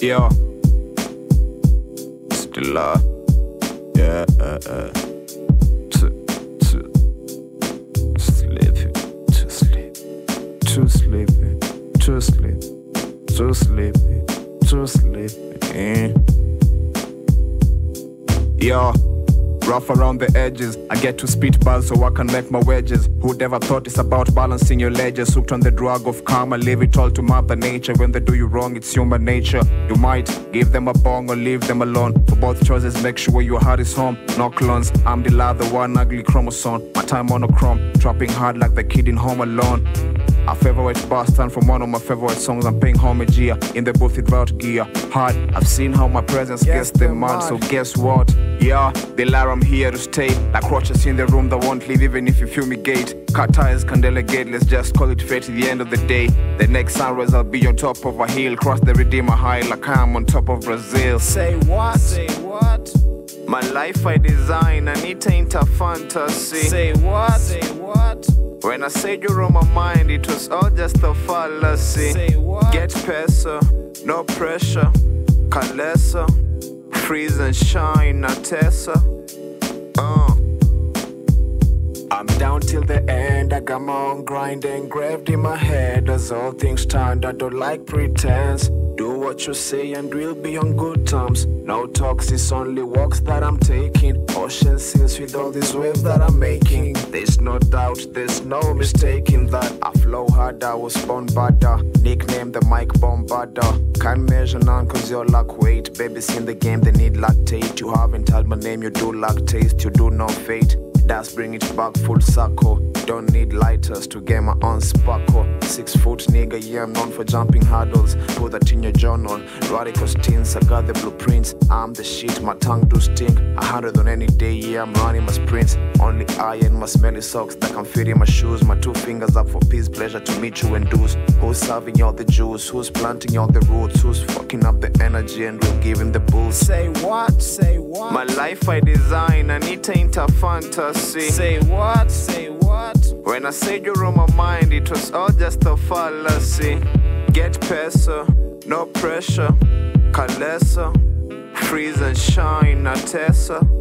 Yeah. Still up. Yeah. Uh, uh. Too, too sleepy. Too sleepy. Too sleepy. Too sleepy. Too sleepy. Too sleepy. Yeah. Rough around the edges. I get to spit bars so I can make my wedges. Who'd ever thought it's about balancing your ledges? Hooked on the drug of karma, leave it all to Mother Nature. When they do you wrong, it's human nature. You might give them a bong or leave them alone. For both choices, make sure your heart is home. No clones. I'm the lather, one ugly chromosome. My time monochrome, trapping hard like the kid in Home Alone. A favorite bastard from one of my favorite songs. I'm paying homage here in the booth without gear. Hard, I've seen how my presence gets them mad. So guess what? Yeah, they lie I'm here to stay. Like roaches in the room that won't leave even if you fumigate. Cut ties can delegate, let's just call it fate at the end of the day. The next sunrise, I'll be on top of a hill. Cross the Redeemer high like I'm on top of Brazil. Say what? Say what? My life I design, and it ain't a fantasy. Say what? Say what? When I said you're on my mind, it was all just a fallacy. Say what? Get peso, no pressure. Kalesa, freeze and shine, Natessa. Uh. I'm down till the end. I got my own grind engraved in my head. As all things stand, I don't like pretense. What you say and we'll be on good terms. No talks, it's only walks that I'm taking. Ocean seas with all these waves that I'm making. There's no doubt, there's no mistaking that I flow hard. I was born badder. Nickname the mic bombarder. Can't measure none cause you're like weight. Babies in the game, they need lactate. You haven't had my name, you do lack taste, you do no fate. That's bring it back full circle. Don't need lighters to get my own sparkle. Six foot nigga, yeah, I'm known for jumping hurdles. Put that in your journal. Radical stints, I got the blueprints. I'm the shit, my tongue do stink. A hundred on any day, yeah, I'm running my sprints. Only I and my smelly socks that can fit in my shoes. My two fingers up for peace, pleasure to meet you and dues. Who's serving all the juice? Who's planting all the roots? Who's fucking up the energy and we'll give him the boost? Say what? Say what? My life I design and it Say what? Say what? When I said you're on my mind, it was all just a fallacy. Get peso, no pressure. Kalesa, freeze and shine, Natessa.